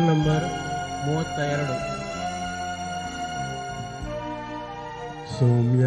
PAN number ಮೂವತ್ತ ಎರಡು ಸೌಮ್ಯ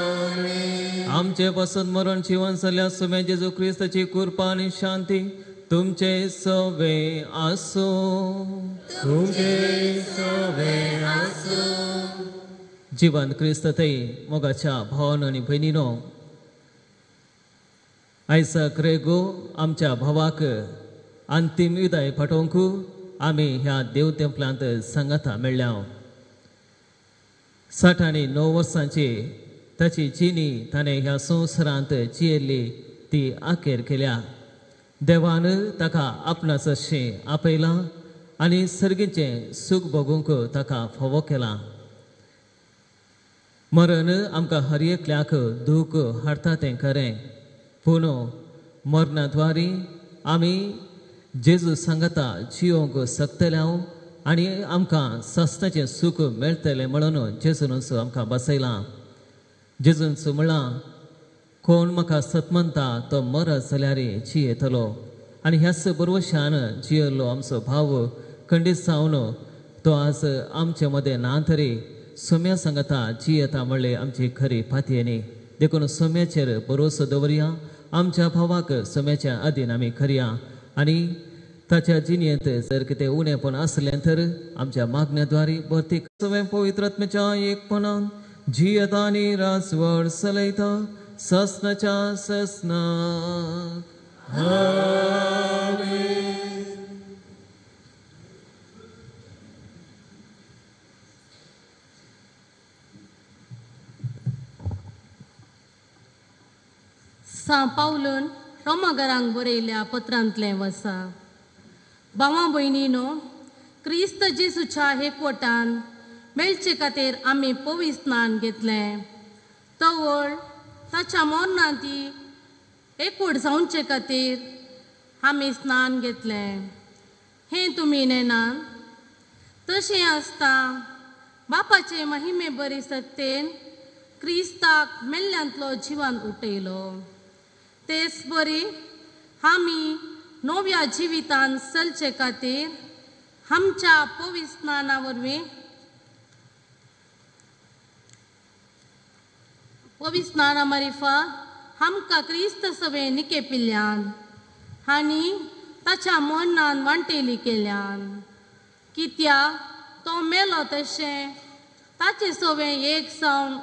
आमचे पसंत मरण जीवन सल्या सुमे जेजू ख्रिस्ताची कृपा आणि शांती तुमचे सवे आसो तुझे सवे आसो जीवन क्रिस्त थंय मोगाच्या भावान आणि भयणीनो आयसाक रेगो आमच्या भावाक अंतिम विदाय फाटोवंक आमी ह्या देव तेंपलांत सांगाता मेळ्ळ्या साठ आनी णव वर्सांची ताची जिणी ताणें ह्या संवसारांत जियेल्ली ती आखेर केल्या देवान ताका आपणाच शें आपयलां आनी सर्गीचें सूख भोगूंक ताका फोवो केला. मरण आमकां हर एकल्याक दूख हाडटा तें खरें. पूण मरणाद्वारी आमी जेजू सांगता जियोंक शकतल्या आनी आमकां सस्ताचें सूख मेळटलें म्हणून जेजूनच आमकां बसयलां. जेजूनच म्हळां कोण म्हाका सत तो मरत जाल्यार जी येतलो आनी ह्याच बरोवशान जियेल्लो आमचो भाव खंडीत सावन तो आज आमचे मदें ना तरी सोम्या सांगता जी येता म्हणले आमची खरी फातयेनी देखून सोम्याचेर भरोसो दवरया आमच्या भावाक सोम्याच्या अधीन आमी करया आनी ताच्या जिणेंत जर कितें उणेंपण आसलें तर आमच्या मागण्याद्वारे भरती सगळें पवित्रत्म्याच्या एकपणान जियतानी आनी रासवड चलयता ससनाच्या ससनाक सा पावलन रोमागरांक बरयल्या पत्रांतलें वसा. भावां भयणीनो क्रिस्त जेसूच्या एकवटान मेळचे खातीर आमी पवी स्नान घेतलें. तवळ ताच्या मोरणांती एकवट जावचे खातीर आमी स्नान घेतलें. हें तुमी नेनान तशें आसता बापाचे महिमे बरी सत्तेन क्रिस्ताक मेल्ल्यांतलो जिवन उठयलो तेच बरी आमी नव्या जिवितान चलचे खातीर आमच्या पविस्नाना वरवीं पविस्नाना मरिफा आमकां क्रिस्त सवे केपिल्ल्यान आनी ताच्या मरणान वांटेली केल्यान। कित्या? तो मेलो तशें ताचे सवें एक सावन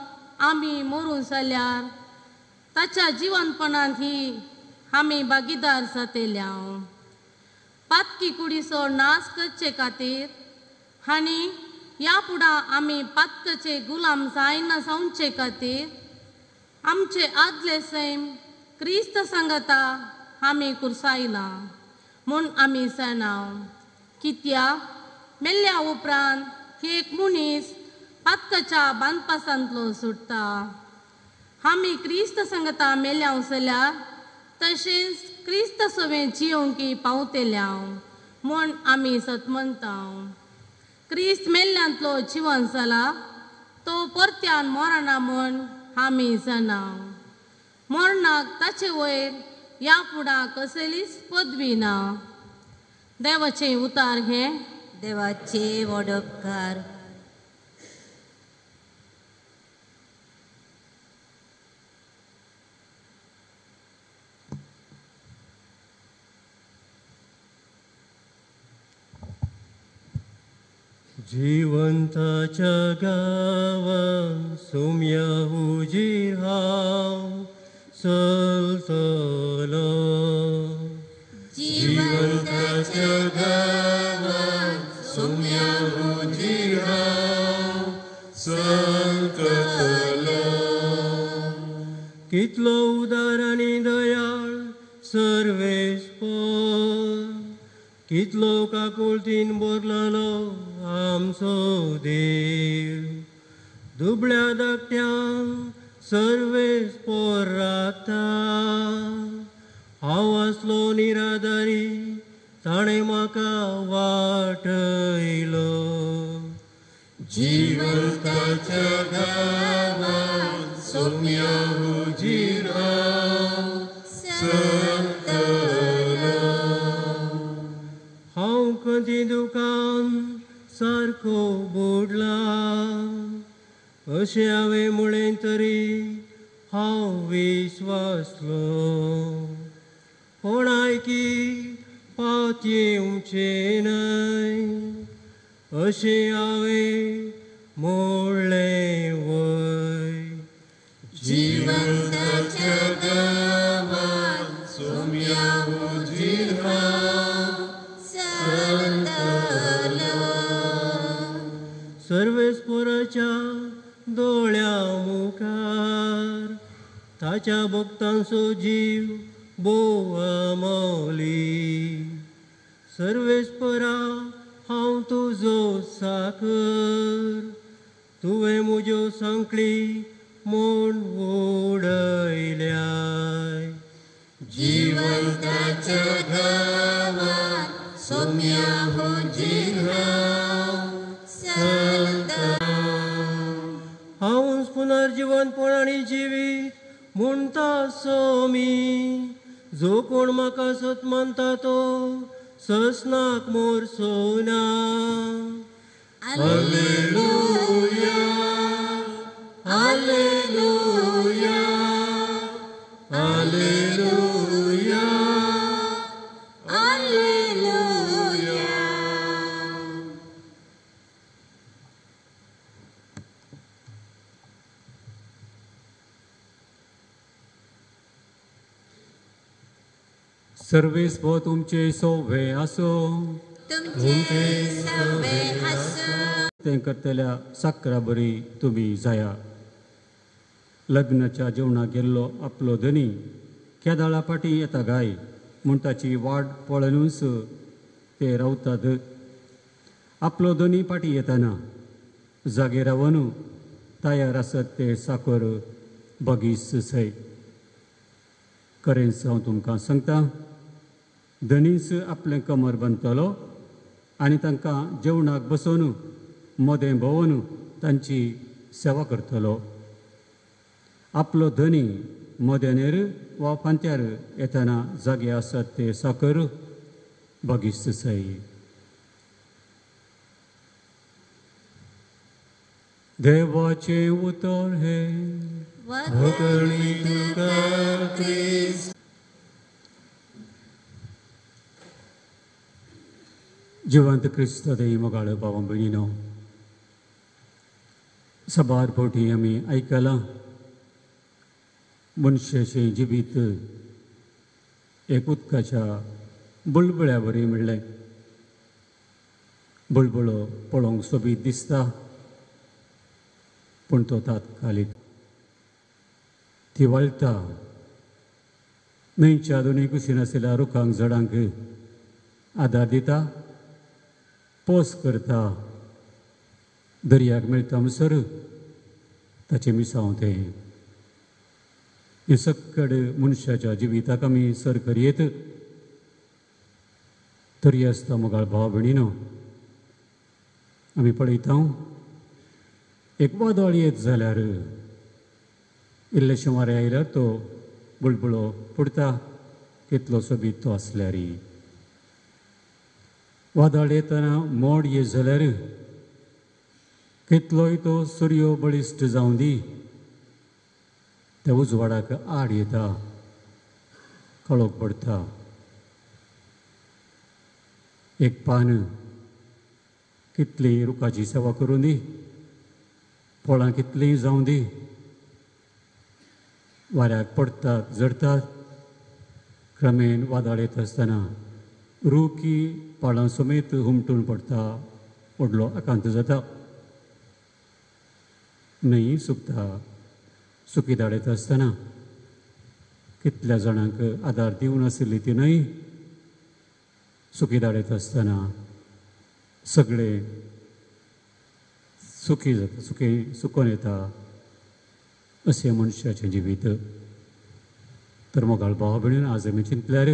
आमी मरून जाल्यार ताच्या जिवनपणांत ही आमी भागीदार जातेल्या पातकी कुडीचो नाश करचे खातीर आनी ह्या फुडां आमी पातकचे गुलाम जायना जावचे खातीर आमचे आदले सैम क्रिस्त सांगता आमी कुरसायला. म्हूण आमी सणाव कित्या? मेल्ल्या उपरांत एक मनीस पातकच्या बांदपासांतलो सुटता. आमी क्रिस्त सांगता मेल्या जाल्यार तशेंच क्रिस्त सवे जियोंकी पावतेल्या म्हूण आमी सतमंता क्रिस्त मेल्ल्यांतलो जिवन जाला तो परत्यान मरणा म्हूण आमी नाव मरणाक ताचे वयर या फुडां कसलीच पदवी ना. देवाचे उतार हे देवाचे वडपकार. जिवंताच्या गावा सोम्या उजीर हांव चलतलो जिवंताच्या गावा सोम्या उजीर हांव चलतलो कितलो उदार आनी दयाळ सर्वेस्पर कितलो काकुळतीन बोरलालो आमचो देव दुबळ्या धाकट्यांक सर्वेस पोर राखता हांव आसलो निरादारी ताणें म्हाका वाटयलो। जिवंताच्या गावात सोम्या उजीर। हांव हांव कधी दुकान सारको बोडला. अशें हांवें मुळे तरी हांव विश्वासलो कोण आयकी पावत येवचे न्हय अशें हांवें मोडलें वर. ताच्या भक्तांचो जीव बोवा मौली सर्वेस्परा हांव तुजो साकर तुवें म्हज्यो सांकळी म्हूण ओडयल्याय जिवंताच्या गावात सोम्या हुजीर हांव पुनर्जीवनपणाने जिवीत म्हणटा सोमी जो कोण म्हाका सत मानता तो ससनाक मोर सोना. Hallelujah hallelujah hallelujah. सर्वेस भो तुमचे सोवे आसो तुमचे सवे आसूं तें करतल्या साकरा बरी तुमी जाया. लग्नाच्या जेवणाक गेल्लो आपलो धनी. केदाळा पाटी येता गाय म्हूण ताची वाट पळोवनूच ते रावतात आपलो धनी पाटी येताना. जागे रावन तयार आसत ते साकर बगीस सय खरेंच हांव तुमकां सांगता. धनीस आपलें कमर बांदतलो आनी तांकां जेवणाक बसोवन मोदें भोंवन तांची सेवा करतलो. आपलो धनी मोदेनेर वा फांत्यार येताना जागे आसात ते साकर बगीस सई. देवाचें उतर हे वकळी तुका क्रिस्त जिवंत क्रिस्त देई मोगाळ भाव भयणीनो सबार पोटी आमी आयकलां मनशाचे जिवीत एक उदकाच्या बुलबुळ्या वरी म्हणलें बुलबुळो पळोवंक सोबीत दिसता पूण तो तात्कालीक ती वळटा न्हंयच्या दोनूय कुशीन आशिल्ल्या रुखांक जडांक आदार दिता. पोस करता. दर्याक मेळटा म्हणसर ताचे मिसांव ते. हे सकड मनशाच्या जिविताक आमी सर करयेत तरी आसता मोगाळ भाव भयणीनो आमी पळयता एक वादळ येत जाल्यार. इल्लेशें वारें आयल्यार तो बुळबुळो फुडता कितलो सोबीत तो आसल्यारी. वादळ येतना मोड ये जाल्यार कितलोय तो सुर्यो बळिश्ट जावं दी त्या उजवाडाक आड येता कळोक पडटा एक पान कितली रुखाची सेवा करून दी फळां कितलीं जावं दी वाऱ्याक पडतात जडतात क्रमेन वादळ येत आसतना रुखी पाळां समेत हुमटून पडटा व्हडलो आकांत जाता. न्हंय सुकता सुकी दाडयत आसतना कितल्या जाणांक आदार दिवन आशिल्ली ती न्हंय सुकी दाडयत आसतना सगळे सुखी जाता सुखी सुकोन येता अशें मनशाचें जिवीत. तर मोगाळ भाव भयणीन आज आमी चिंतल्यार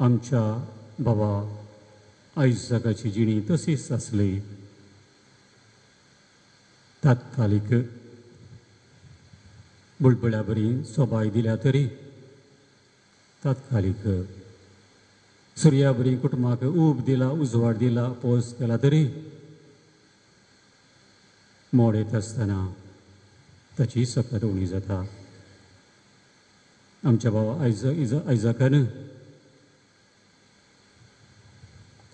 आमच्या बाबा आयजकाची जिणी तसेच आसली तात्कालीक बुलबुल्या बरी सोबाय दिल्या तरी तात्कालीक सुर्या बरी कुटुंबाक ऊब दिला उजवाड दिला पोस केला तरी मोड येत आसतना ताची सकत उणी जाता. आमच्या बाबा आयज इज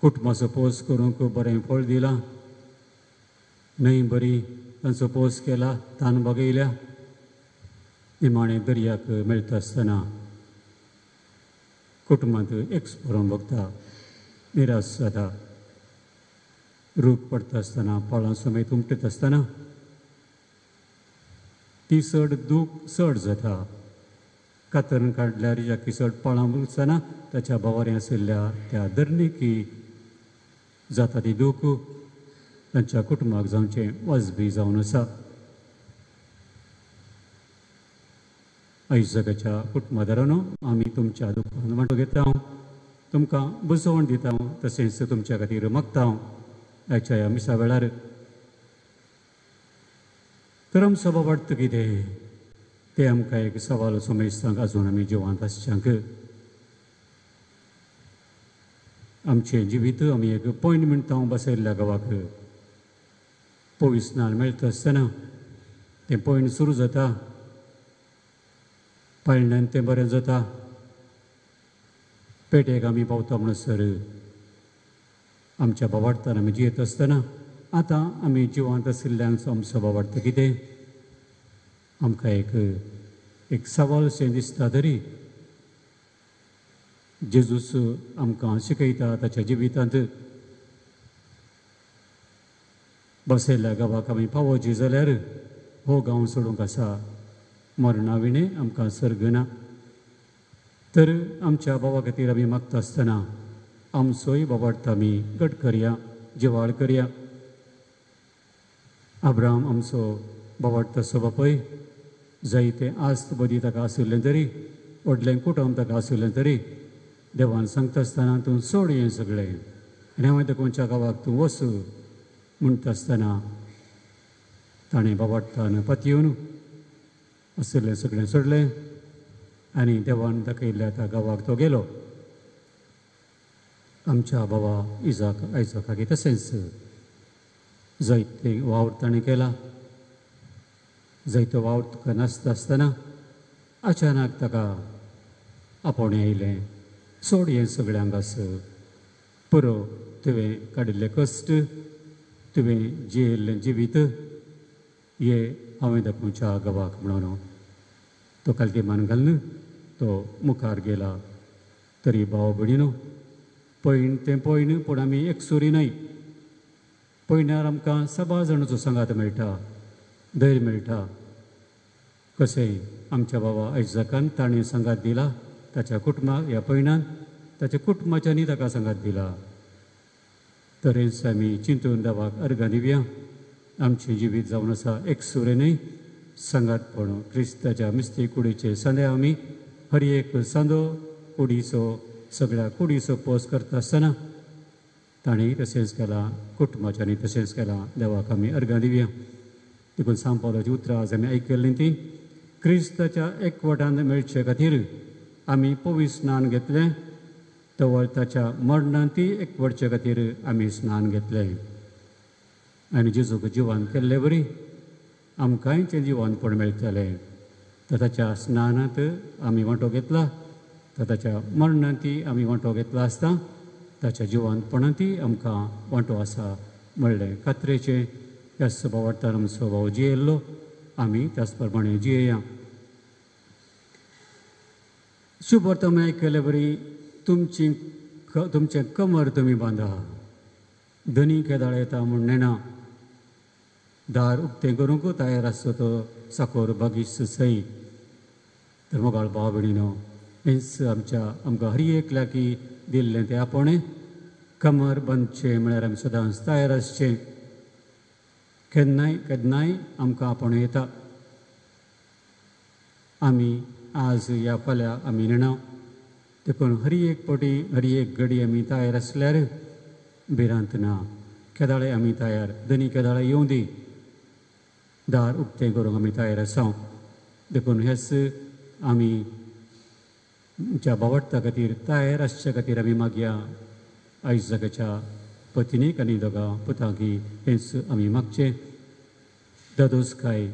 आयजाकान मातसो पोस करूंक बरें फळ दिलां न्हंय बरी तांचो पोस केला तान बगयल्या निमाणें दर्याक मेळटा आसतना कुटुंबांत एकस भरोवन बगता निराश जाता रूख पडटा आसतना फळां समेत उमटत आसतना ती चड दूख चड जाता कातरून काडल्यार ज्या किसड पाळां उरतना ताच्या बोवारें आशिल्ल्या त्या दर्निकी जाता ती दूख तांच्या कुटुंबाक जावचें वाजबी जावन आसा आयज जगाच्या कुटुंबादारानो आमी तुमच्या दुखान वांटो घेता तुमकां बुजवण दिता तशेंच तुमच्या खातीर मागता हाच्या ह्या मिसा वेळार तर आमचो बाबा वाटता कितें ते आमकां एक सवाल सोमेस्तांक आजून आमी जिवांत आसच्यांक आमचें जिवीत आमी एक पॉयंट म्हणटा बसयल्ल्या गांवाक पोवीस नाल मेळटा आसतना तें पॉयंट सुरू जाता पाळण्यान तें बरें जाता पेटेक आमी पावता म्हणसर आमच्या बाबार्थान आमी जियेत आसतना आतां आमी जिवांत आशिल्ल्यांक आमचो बाबार्थ कितें आमकां एक एक सवाल शें दिसता तरी जेजूस आमकां शिकयता ताच्या जिवितांत बसयल्या गांवाक आमी पावोची जाल्यार हो गांव सोडूंक आसा मरणा विणें आमकां सर्ग ना तर आमच्या बाबा खातीर आमी मागता आसतना आमचोय बाबार्थ आमी घट करया जिवाळ करया आब्राम आमचो बाबार्थ आसो बापय जायते आस्त बदी ताका आशिल्लें तरी व्हडलें कुटुंब ताका आशिल्लें तरी देवान सांगता आसतना तूं सोड हें सगळें. आनी हांवें तुका खंयच्या गांवाक तूं वच म्हणटा आसतना ताणें बाबार्थान पतयेवन आशिल्लें सगळें सोडलें आनी देवान दाखयल्ल्या त्या गांवाक तो गेलो. आमच्या बाबा इजाक आयजाकागे तशेंच जायते वावर ताणें केला. जैतो वावर तुका नासता आसतना अचानक ताका आपोवणें येयलें चड हें सगळ्यांक आस. पुरो तुवें काडिल्ले कश्ट तुवें जियेल्लें जिवीत हे हांवें दाखोवच्या गवाक म्हणून. तो कालके मान घालून तो मुखार गेला. तरी भाव भयणीनो पयण तें पयण पूण आमी एकसुरी न्हय. पयण्यार आमकां सभा जाणांचो संगात मेळटा धैर्य मेळटा. कशेंय आमच्या बाबा आयजकान ताणें संगात दिला ताच्या कुटुंबाक ह्या पयणान ताच्या कुटुंबाच्यांनी ताका सांगात दिला. तरेन आमी चिंतून देवाक अर्गां दिवया आमचें जिवीत जावन आसा एक सुरेनय संगातपण क्रिस्ताच्या मिस्ती कुडीचे संदे आमी हर एक सांदो कुडीचो सगळ्या कुडीचो पोस करता आसतना ताणें तशेंच केलां कुटुंबाच्यांनी तशेंच केलां देवाक आमी अर्गां दिवया देखून सांपावलाची उतरां आज आमी आयकल्लीं ती. क्रिस्ताच्या एकवटान मेळचे खातीर आमी पवी स्नान घेतलें. तवळ ताच्या मरणांती एक एकवटचे खातीर आमी स्नान घेतलें. आनी जेजूक जिवन केल्ले बरी आमकांय तें जिवनपण मेळटलें. तर ताच्या स्नानांत आमी वांटो घेतला. तर ताच्या मरणांती आमी वांटो घेतला आसता. ताच्या जिवनपणांतय आमकां वांटो आसा म्हणलें कात्रेचें ह्या सभावार्थान आमचो भाव जियेल्लो आमी त्याच प्रमाणे जियेया. शुभ केले बरी तुमची तुमचे तुमचें कमर तुमी बांदा धनी केदाळ येता म्हूण नेना दार उक्तें करूंक तयार आसचो तो साकोर बागीश सई. धर्मगाळ भाव भयणीनो हेंच आमच्या आमकां हर एक दिल्लें तें आपोणें. कमर बांदचें म्हळ्यार आमी सदांच तयार आसचें केन्नाय केन्नाय आमकां आपोण येता. आमी आज या फाल्यां आमी नेणा. देखून हरी एक पावटी हरी एक घडी आमी तयार आसल्यार भिरांत ना. केदाळे आमी तयार धनी केदाळे येवं दी. दार उक्तें करूंक आमी तयार आसा देखून हेच आमी आमच्या बावडटा खातीर तयार आसचे खातीर आमी मागया. आयज जगाच्या पत्नीक आनी दोगां पुतांकी हेंच आमी मागचें. दादोस काय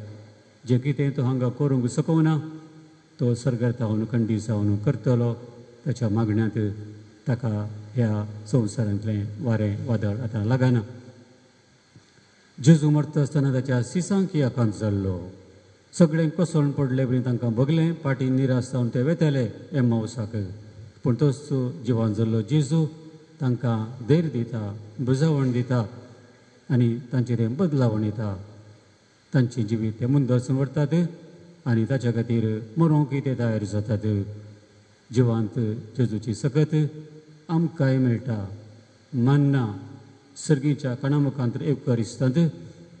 जें कितें तो हांगा करूंक सकवना. तो सर्गार जावन खंडी जावन करतलो. ताच्या मागण्यांत ताका ह्या संवसारांतलें वारें वादळ आतां लागना. जेजू मरता आसतना ताच्या सिसांक आकांत जाल्लो. सगळें कोसळून पडले बरी तांकां भोगलें पाटीन निराश जावन ते वेतेले एम्मावसाक पूण तोच जिवान जाल्लो जेजू तांकां धैर्य दिता बुजावण दिता आनी तांचेर बदलावण येता. तांचें जिवीत ते मुंदरसून व्हरतात. आनी ताच्या खातीर मरोंकय ते तयार जातात जिवांत जेजूची सकत आमकांय मेळटा मान्ना सर्गीच्या कणा एक एकरिस्तांत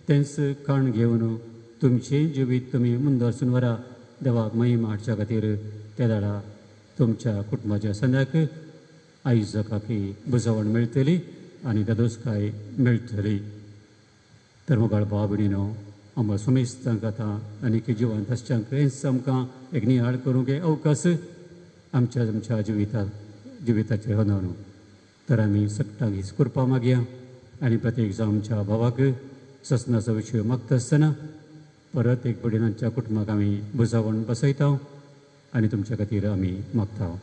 तेंच कण घेवन तुमचें जिवीत तुमी मुंदरसून व्हरा देवाक महिमा हाडच्या खातीर त्या धाडा तुमच्या कुटुंबाच्या सद्याक आयज जगाकी बुजावण मेळटली आनी दादोसकाय मेळटली तर मुगाळ भाव भयणीनो सुमेश समेस्तांक आतां आनीक जिवंत आसच्यांक हेंच आमकां एक नियाळ करूंक एक अवकाश आमच्या आमच्या जिवितांत जिविताचेर होनोवन तर आमी सक्तांक हीच करपा मागया आनी प्रत्येक जाण आमच्या भावाक ससनाचो विशय मागता आसतना परत एक पडेन आमच्या कुटुंबाक आमी बुजावण बसयता आनी तुमच्या खातीर आमी मागता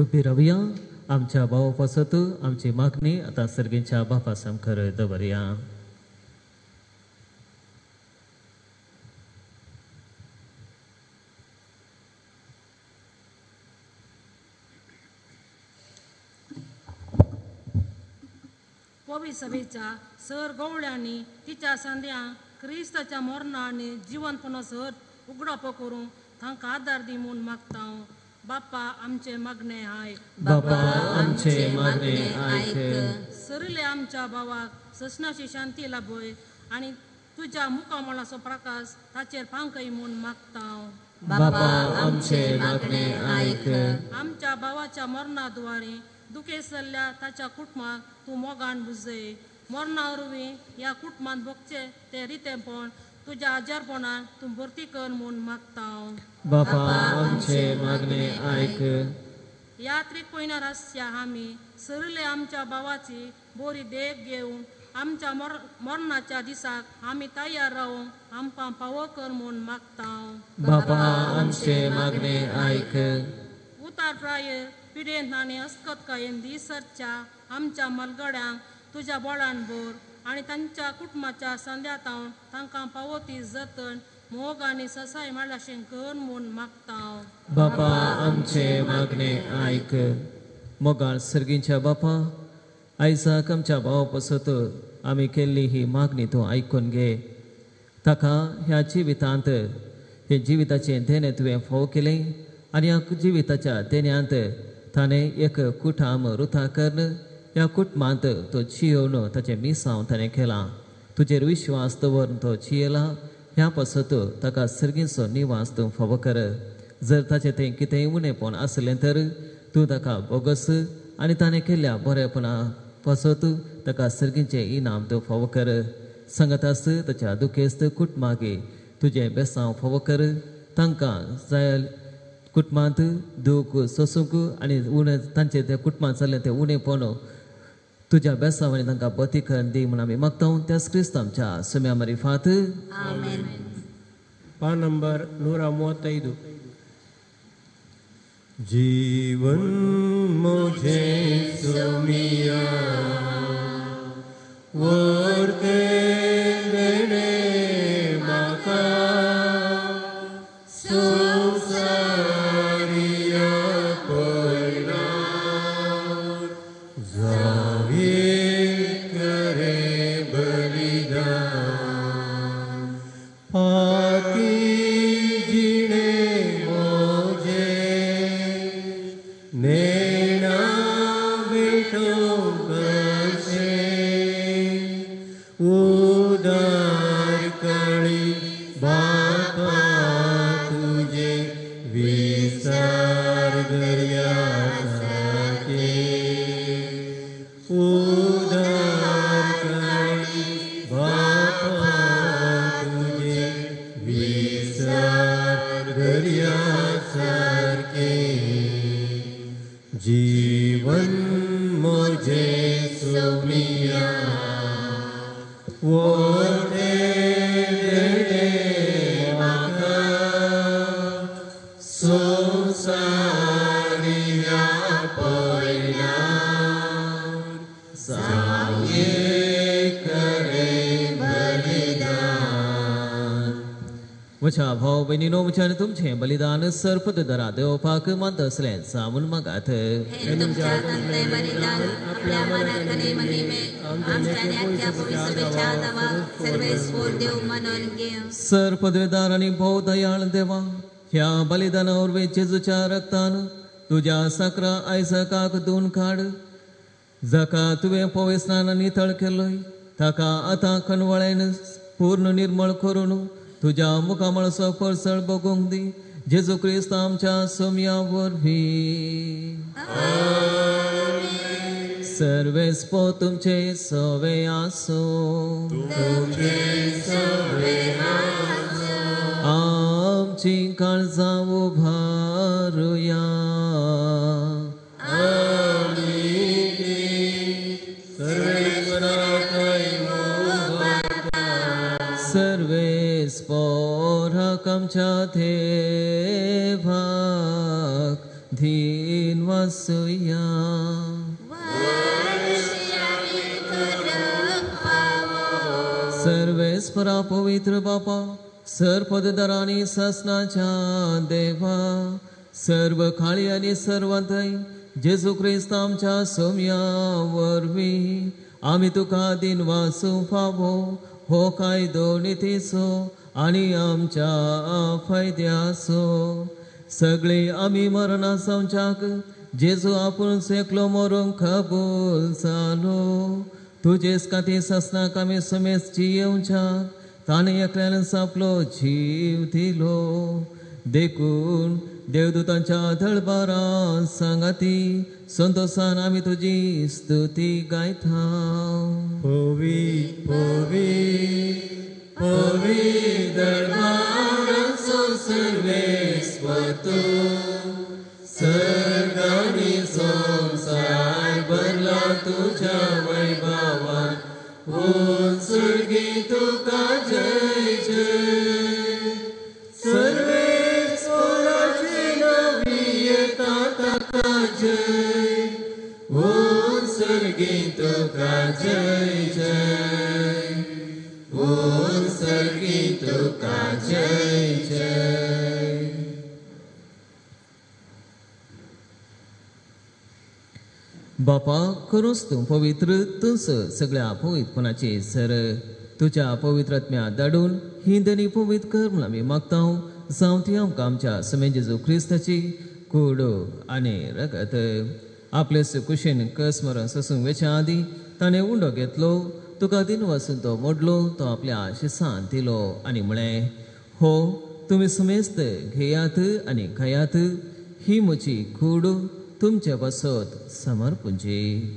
उबी रावया आमच्या भावा पासत आमची मागणी आता सर्गेंच्या बापा खरं दवरया. कोवी सभेच्या सर गवळ्यांनी तिच्या संध्या क्रिस्ताच्या मरणाने सर उगडाप करून तांकां आदार दी म्हूण मागता बाप्पा आमचे मागणे आयक बापा आमचे मागणे ऐक सरिले आमच्या भावाक ससनाची शांती लाभय. आणि तुझ्या मुखामळाचो प्रकाश ताचेर फांकय म्हूण मागता बापा आमचे मागणे ऐक आमच्या भावाच्या मरणाद्वारे दुखे सल्ल्या ताच्या कुटुंबाक तूं मोगान बुजय. मरणावरवी ह्या कुटुंबात भोगचे ते रितेपण तुझ्या आजारपणान तूं भरती कर म्हूण मागता बापा आमचे मागणे ऐक. यात्रेक पयणार आसच्या आमी सरले आमच्या भावाची बोरी देख घेवन आमच्या मोर मरणाच्या दिसाक आमी तयार रावून आमकां पावो कर म्हूण मागता बापा आमचे मागणे ऐक. उतार प्राय पिडेंत आनी अस्कतकायेन दिसरच्या आमच्या मलगड्यांक तुज्या बोळान भर आनी तांच्या कुटुंबाच्या संद्यातावन तांकां पावोती जतन मोग आनी ससाय मला कर म्हूण मागता बापा आमचे मागणे ऐक मोगाळ सर्गींच्या बापा आयसाक आमच्या भावा पसत आमी केल्ली ही मागणी तूं आयकून घे ताका ह्या जिवितांत हे जिविताचें देणे तुवें फोव केलें आनी ह्या जिविताच्या देण्यांत ताणें एक कुटाम रुथा कर्ण ह्या कुटुंबांत तो जियोवन ताचें मिसांव ताणें केलां तुजेर विश्वास दवरून तो जियेला ह्या पासत ताका सर्गीचो निवास तूं फावो कर. जर ताचें तें कितेंय उणेंपण आसलें तर तूं ताका बोगस आनी ताणें केल्ल्या बरेपणा पासत ताका सर्गीचें इनाम तूं फावो कर. सांगत आस ताच्या दुखेस्त कुटुंबागे तुजें बेसांव फावो कर. तांकां जाय कुटुंबांत दूख सोसूंक आनी उणें तांचें तें कुटुंबांत जाल्लें तें उणेंपण तुझ्या बेसावणी तांकां बती दी म्हूण आमी मागतांव त्याच क्रिस्त आमच्या सुम्या मरी फात पान नंबर ನೂರ ಮೂವತ್ತೈದು जीवन मुझे सुमिया और बहिणीनो म्हज्यान तुमचें बलिदान सर्पद दरा देवपाक मात असलें सामून मागात मनात सर्पद्वेदार आणि भोव दयाळ देवा ह्या बलिदाना वरवीं जेजूच्या रक्तान तुज्या सकरा आयसकाक धुवन काड जाका तुवें पविस्नान नितळ केलोय ताका आतां कणवळेन पूर्ण निर्मळ करून तुज्या मुखामळसो परसळ बगूंक दी जेजू क्रिस्त आमच्या सोम्या वरवीं सर्वे स्पो तुमचे सवे आसो. आमची काळजा उभारुया धीन वसुया। सर्वेस परा पवित्र बापा सर्पदरानी ससनाच्या देवा। सर्व खाळी आणि सर्वंतय जेजू ख्रिस्त आमच्या सोम्या वरवीं आमी तुका दिन वासू फावो हो कायदो नितीसो आनी आमच्या फायद्यासो सगळे आमी मरणा संचाक जेजू आपूण सेकलो मरूंक कबूल जालो का खातीर ससनाक आमी समेत जियेवच्याक ताणें एकल्यानं सापलो जीव दिलो. देखून देवदूतांच्या धळबारा सांगाती संतोषान आमी तुजी स्तुती गायथा. पोवी पोवी होवी दरबारात सोसले स्वत सर्गानी संसार भरला तुझ्या वैभवात होऊन सुरगी तुका जय जय सर्वे स्वराचे नवी येता ताका तुका जय बापा करूस तूं पवित्र तुस सगळ्या पवित्रपणाची सर. तुझ्या पवित्रात्म्या धाडून ही दनी पवित्र कर म्हूण आमी मागता जावं ती आमकां आमच्या समेन जेजू क्रिस्ताची कुडो आनी रगत. आपले कुशीन कस मरण ससून वेच्या आदी ताणें उंडो घेतलो तुका दिन वसून तो मोडलो तो आपल्या आशिसान दिलो आनी म्हळें हो तुमी सुमेस्त घेयात आनी खयात ही म्हजी कूड तुमच्या बसत समर्पुंजी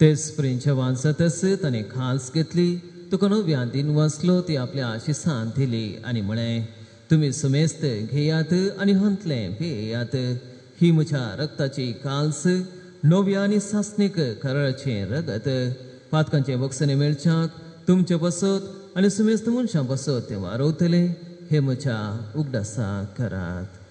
तेच प्रिंच्या वांसतस ताणें खास घेतली. तुका नव्या दिन वसलो ती आपल्या शिसान दिली आनी म्हळें तुमी सुमेस्त घेयात आनी हंतले पेयात ही म्हज्या रक्ताची काल्स नव्या आनी सासणीक करळाचें रगत. पातकांचे बक्षणे मेळच्याक तुमचे बसत आनी सुमेस्त मनशां बसत ते वारोवतले. हे म्हज्या उगडासा करात.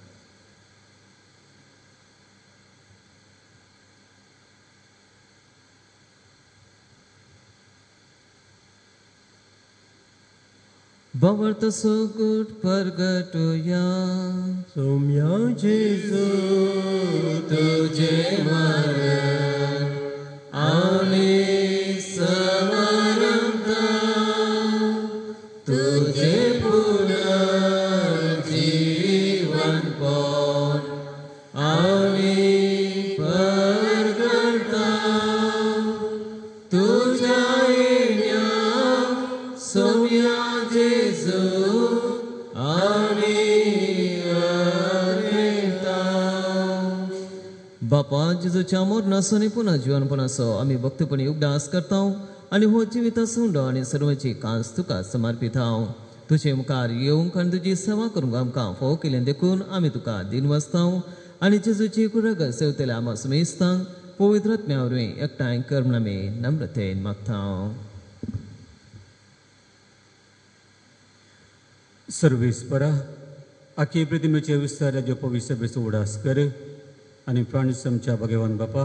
Bavarta so good pargatoya Somya Jesu tujhe बापा जेजूच्या मोरणासो आणि पुन्हा असो आम्ही भक्तपणी उगडास करता आणि हो जिविता सुंडो आणि सर्वची कांस तुका समर्पित हांव तुझे मुखार येवंक आनी तुजी सेवा करूंक आमकां फोव केलें देखून। आमी तुका दिन आणि आनी जेजूची कुरग सेवतले आमा सुमेस्तांक पवित्रत्म्या वरवीं एकठांय नम्रतेन म्हूण आमी नम्रतेन मागता सर्वेस्परा आखे विस्तार विस्ताराच्या पवित्र सभेचो उडास कर। आनी प्राणसमच्या भगवान बापा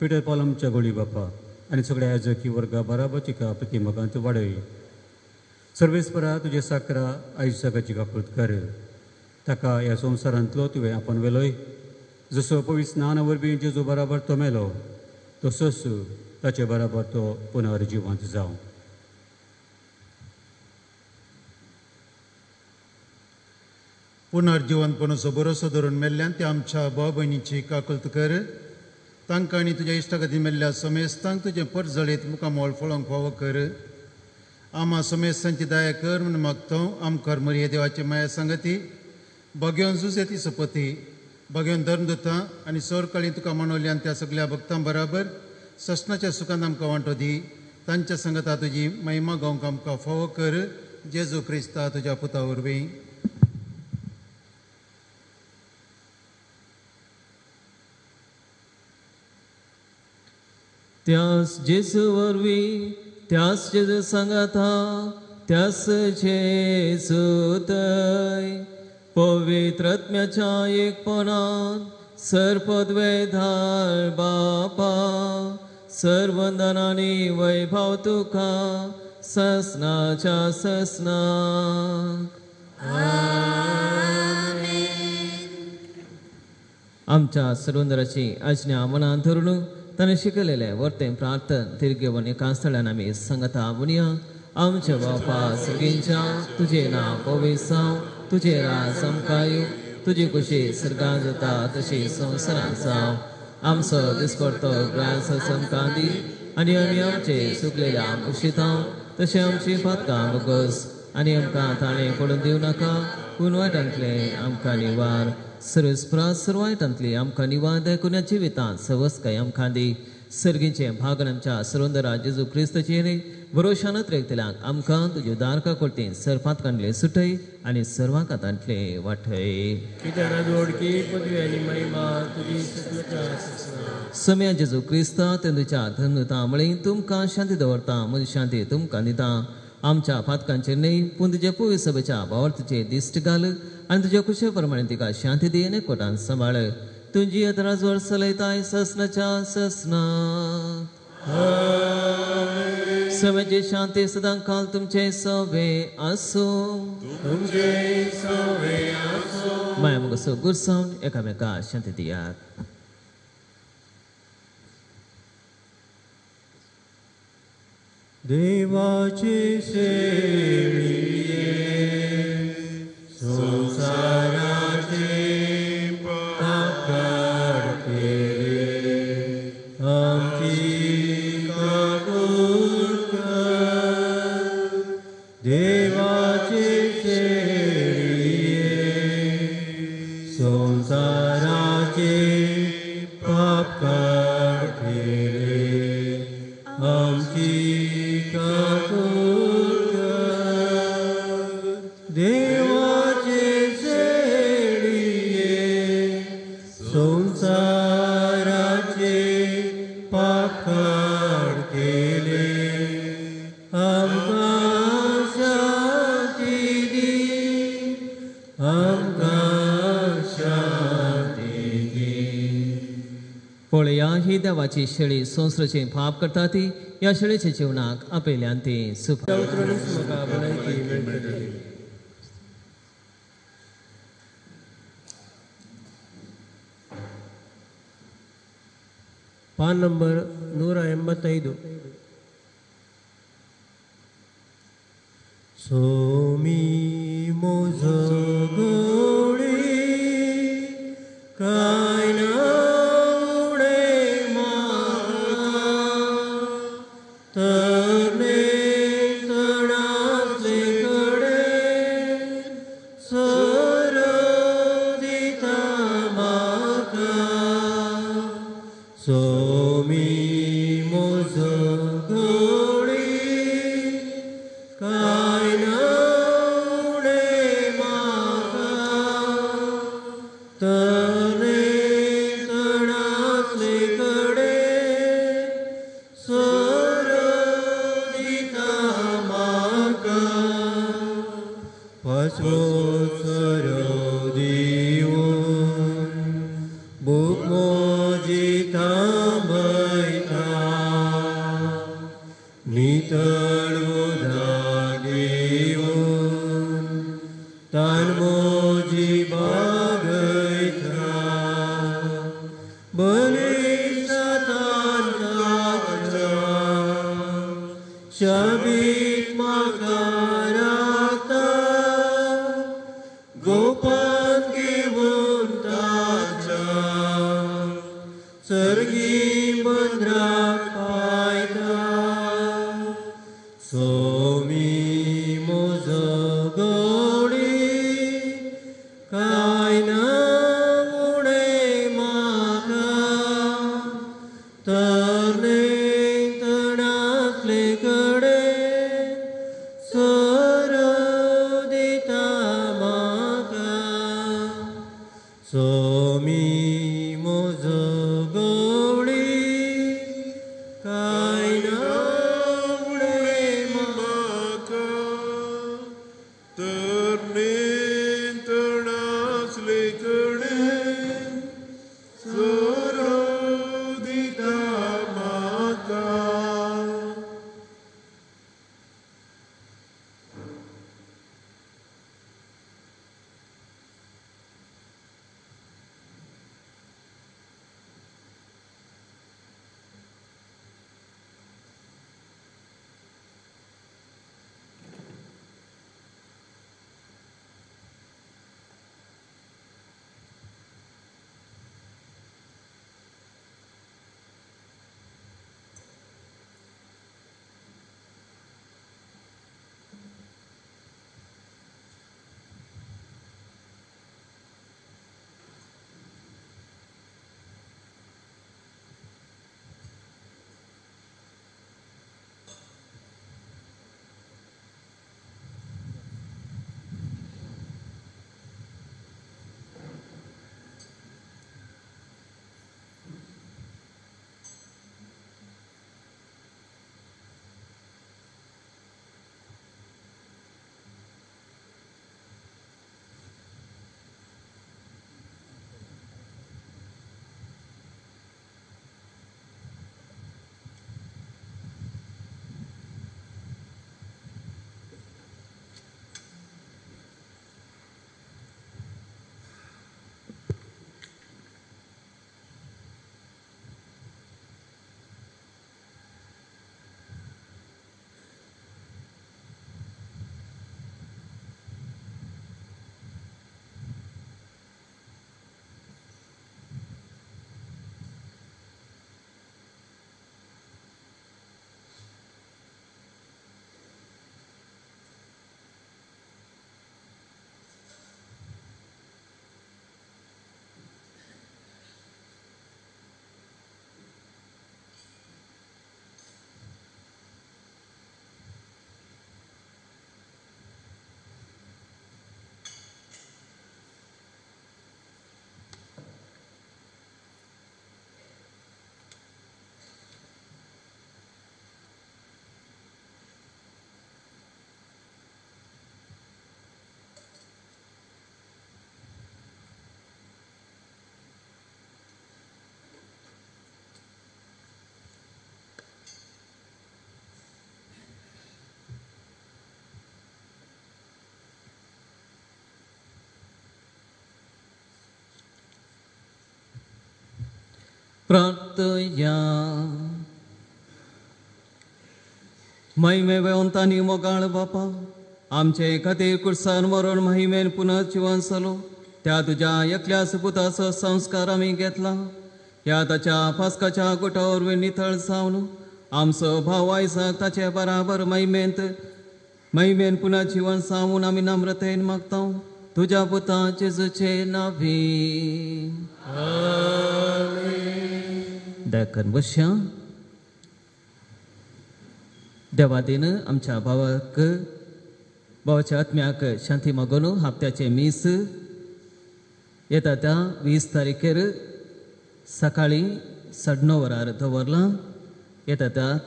पिटर पालमच्या गोळी बापा आनी सगळ्या आजकी वर्गा बराबर का प्रतिमकांत वाडय सर्वेस्परा तुजे साकरा आयुश्याची कापूत कर. ताका ह्या संवसारांतलो तुवें आपण वेलोय. जसो पवित्र स्नाना वरवीं जेजू बराबर तो मेलो तसोच ताचे बराबर तो पुनर्जिवंत जावं. पुनर्जिवनपणाचो बरोसो धरून मेल्ल्यान ते आमच्या भाव भयणीची काकलत कर. तांकां आनी तुज्या इश्टा खातीर मेल्ल्या समेस्तांक तुजें पर जळीत मुखामोळ फळोंक फावो कर. आमा समेस्तांची दया कर म्हूण मागतो आमकार मरिये देवाची माया सांगती. भगवन जुजेती सपती भगवन धर्मदुतां आनी सोरकाळी तुका मनवल्यान त्या सगळ्या भक्तां बराबर सस्नाच्या सुखान आमकां वांटो दी. तांच्या संगता तुजी महिमा गावंक आमकां फावो कर. जेजू क्रिस्ता तुज्या पुता वरवीं त्यास जेसू वरवीं त्यास जेजू सांगाता त्यास जेजू तय पवित्रत्म्याच्या एकपणात सर्पद्वे धाळ बापा सर्वंदनानी वैभव तुका ससनाच्या ससना. आमच्या सुरुंदराची आज्ञा मनात धरून ताणें शिकयलेले वर्तें प्रार्थन तिरगेवणी एका आमी संगता मुनिया आमच्या बापा सगळींच्या तुझे नांव पविसांव तुझे राज आमकां तुजी खुशी सर्गा जाता तशी संवसारांत साव आमचो दिसपडतो ग्रास समकांदी आनी आमी आमचे सुकलेल्या कुशीतांव तशें आमची फातकां बगस आनी आमकां ताणें पडून दिवं नाका पूण वाटांतले आमकां निवार सर्वस्प्रा सर्वायटांतली आमकां निवार देखुन्या जिवितांत सवस्काय आमकां दी. सर्गीचे भागन आमच्या सुरुंदरा जेजू क्रिस्तचेर बरोशानत रेगतल्याक आमकां तुज्यो दारका कोर्तीन सर्फांत कांडले सुटय आनी सर्वां कातांतले वाठय कित्याक जोडकी पदवी आनी महिमा तुजी सगळ्या सम्या जेजू क्रिस्ता तेंदुच्या धन्यता मळी तुमकां शांती दवरता मन शांती तुमकां दिता. आमच्या फातकांचेर न्हय पूण तुजे पुवी सभेच्या भावार्थेचे दिश्ट घाल आनी तुज्या कुशे प्रमाणे तिका शांती दी आनी कोटान सांबाळ तुजी येतराज वर्स लयताय ससनाच्या ससना. समेची शांती सदां काल तुमचे सवे आसो माया मुगसो गुरसावन एकामेका शांती दियात. देवाची सेविये। पळया ही देवाची शेळी संस्रचे पाप करता ती या शेळीच्या जीवनाक आपयल्यान ती सुख उतरूनच म्हाका भलायकी मेळटली ಪಾನ್ ನಂಬರ್ ನೂರ ಎಂಬತ್ತೈದು ಸೋಮಿ मोजगोळी प्रार्थया महिमे वेवंतानी मोगाळ बापा आमचे खातीर कुर्सान मरण महिमेन पुनर्जिवन सलो त्या तुझ्या एकल्या सुपुताचो संस्कार आमी घेतला ह्या ताच्या पास्काच्या गुटावर नितळ जावन आमचो भाव आयसाक ताचे बराबर महिमेंत महिमेन पुनर्जिवन सावून आमी नम्रतेन मागता तुझ्या पुता जेजूचे नावी देखन बश्या आमच्या भावाक भावाच्या आत्म्याक शांती मागून हप्त्याचे मीस। येता त्या वीस तारीखेर सकाळी साडणव वरार दवरला येता त्या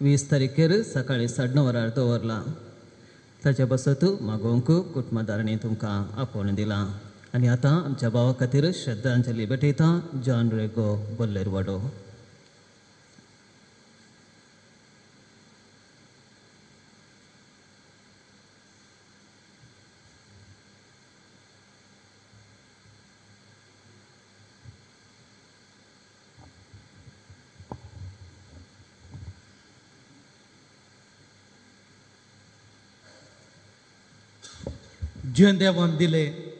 वीस तारखेर सकाळी साडणव वरार दवरला ताचे बसत मागोवंक कुटुंबदारांनी तुमकां आपोवण दिलां। आनी आतां आमच्या भावा खातीर श्रद्धांजली भेटयता जॉन रेगो बोल्लेर वाडो. जे देवान दिले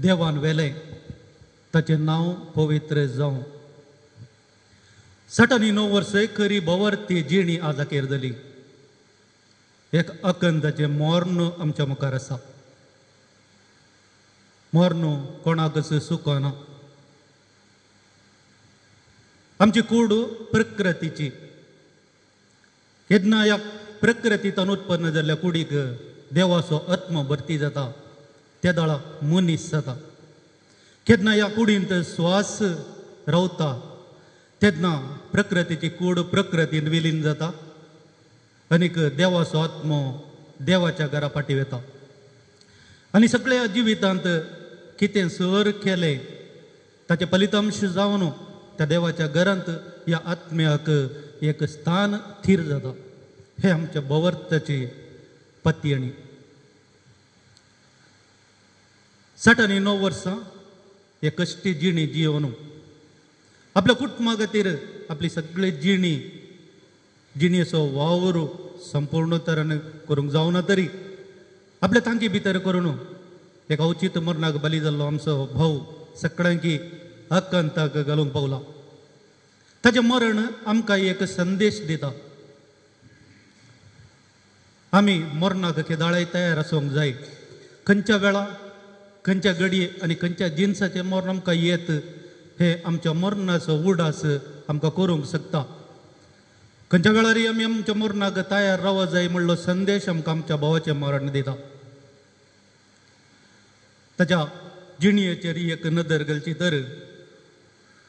देवान वेले ताचें नांव पवित्र जावं साठ आनी णव करी खरी भोवर्ती जिणी आजाकेर जाली एक अखंडाचें मोर्न आमच्या मुखार आसा मोर्न कोणाकच सुकना आमची कूड प्रकृतीची. केन्ना ह्या प्रकृतींतल्यान उत्पन्न जाल्ल्या कुडीक देवाचो आत्म भरती जाता. त्या दाळा मनीस जाता केन्ना ह्या कुडींत स्वास रावता तेन्ना प्रकृतीची कूड प्रकृतीन विलीन जाता. आनीक देवाचो आत्मो देवाच्या घरा फाटी वेता. आनी सगळ्या जिवितांत कितें सर केलें ताचे फलितांश जावन त्या देवाच्या घरांत ह्या आत्म्याक एक स्थान थीर जाता. हे आमच्या भवर्ताची पत्यणी साठ आनी णव वर्सां हे कश्टी जिणी जियोवन आपल्या कुटुंबा खातीर आपली सगळी जिणी जिणेचो वावर संपूर्ण तरान करूंक जावना तरी आपल्या तांकी भितर करून एक उचित मरणाक बली जाल्लो आमचो भाऊ सगळ्यांकी अकांताक घालूंक पावला. ताचें मरण आमकां एक संदेश दिता. आमी मरणाक केदाळे तयार आसूंक जाय. खंयच्या वेळा खंयच्या घडये आनी खंयच्या जिन्साचें मरण आमकां येत हे आमच्या मरणाचो उडास आमकां करूंक शकता. खंयच्या वेळार आमी आमच्या मरणाक तयार रावो जाय म्हणलो संदेश आमकां आमच्या भावाचें मरण दिता. ताच्या जिणयेचेर एक नदर घालची तर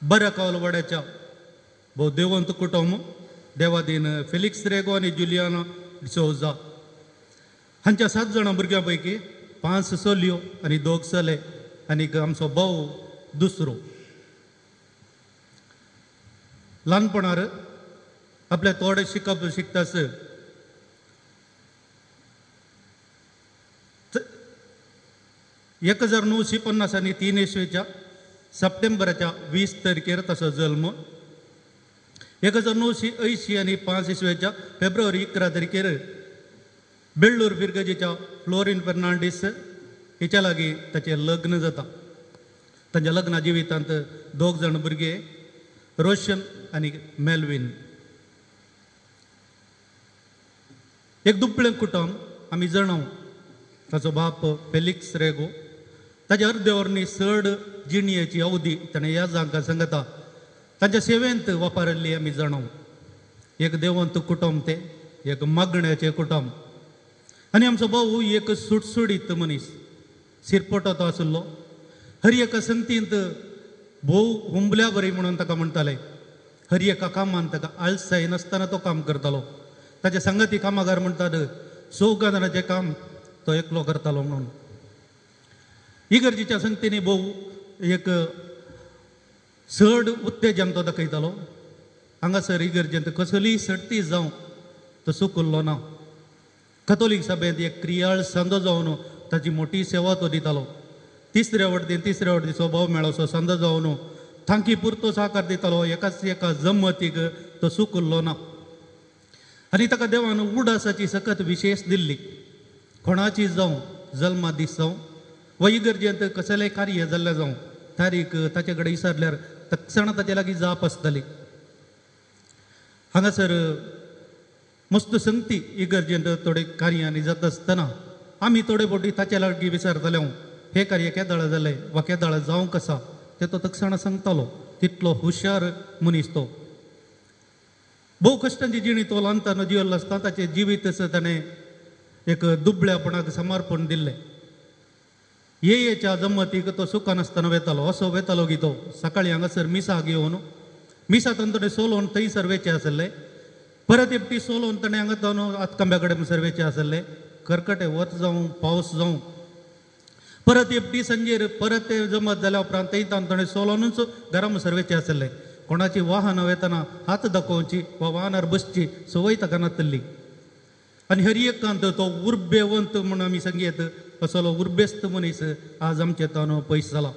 बऱ्या कावलवाड्याच्या भोव देवंत कुटुंब देवादीन फेलिक्स रेगो आनी जुलियाना डिसोजा. हांच्या सात जाणां भुरग्यां पैकी पांच चलयो आनी दोग चले आनीक आमचो भाऊ दुसरो. ल्हानपणार आपल्या थोडे शिकप शिकतास. एक हजार नऊशे पन्नास आनी तीन इसवेच्या सप्टेंबराच्या वीस तारखेर तसा जल्म. एक हजार नऊशे अंयशीं आनी पांच इसवेच्या फेब्रुवारी इकरा तारखेर बेळ्ळूर बिर्गजेच्या फ्लोरीन फर्नांडीस हिच्या लागीं ताचें लग्न जाता. तांच्या लग्ना जिवितांत दोग जाण भुरगे रोशन आनी मेलविन. एक दुपळें कुटुंब आमी जणव. ताचो बाप फेलिक्स रेगो. ताच्या अर्देवरणी सड चड जिणयेची अवधी ताणें ह्या जांकां सांगता. तांच्या सेवेंत वापरल्ली आमी जणव. एक देवंत कुटुंब ते एक मागण्याचें कुटुंब. आनी आमचो भाऊ एक सुटसुडीत मनीस सिरपोटो तो आसलो हर एका संगतींत भोव हुंबल्या बरी म्हणून ताका म्हणटाले हर एका कामान ताका आळसाय जायनासतना तो काम करतालो. ताचे संगती कामागार म्हणटात चौगादाराचें काम तो एकलो करतालो म्हणून. इगर्जीच्या संगतीने भोव एक चड उत्तेजन तो दाखयतालो. हांगासर इगर्जेंत कसलीय सर्ती जावं तो चुकल्लो ना. कथोलीक सभेंत एक क्रियाळ संद जावन ताची मोठी सेवा तो दितालो. तिसरे वटेन तिसऱ्या वटेन स्वभाव मेळोसो संद जावन थांकी पुरतो साकार दितालो. एकाच एका जमतीक तो सुकुल्लो ना. आनी ताका देवान उडासाची सकत विशेष दिल्ली. कोणाची जावं जल्मा दीस जावं वा इगर्जेंत कसलेंय कार्य जाल्लें जावं तारीख ताचे कडेन विसरल्यार तक्षणां ताचे लागीं जाप आसतली हांगासर मस्त संगती. इगर्जेंत थोडे कार्यांनी जाता आसतना आमी थोडे फावटी ताचे लागी विचारताले हांव हे कार्य केदाळ जालें वा केदाळ जावंक आसा ते तो तक्षण सांगतालो. तितलो हुशार मनीस तो. भोव कश्टांची जिणी तो ल्हानताना जियल्लो आसता ताचें जिवीत असं ताणें एक दुबळ्यापणाक समर्पण दिल्लें येयेच्या जमतीक तो सुखान आसतना वेतालो. असो वेतालो की तो सकाळी हांगासर मिसाक येवन मिसा ताणें सोलोवन थंयसर वेचे आसले परत एकटी सोलोवन ताणें हांगा दोन आतकांब्या कडेन सर्वेचे आसले करकटे वत जावं पावस जावं परत एकटी संजेर परत ते जमत जाल्या उपरांत थंयतान ताणें सोलोनूच घरा मुसर आसले कोणाची वाहन वेतना हात दाखोवची वा वाहनार बसची सवय ताका नातली आनी हर एकांत तो उर्बेवंत म्हूण आमी संगीत असलो उर्बेस्त मनीस आज आमचे तानो पयस जाला